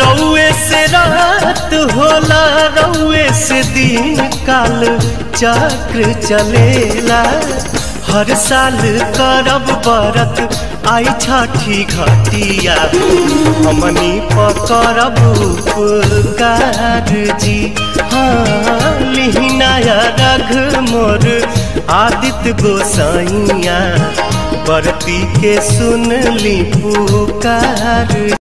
रउए से रात होला, रउए से दिन काल चक्र चलेला। हर साल करब बरत आई छठी घटिया। हमनी पकड़ब उपकार जी। हाँ लिहिनाया रघ मोर आदित्य गोसाइया बरती के सुन ली पुकार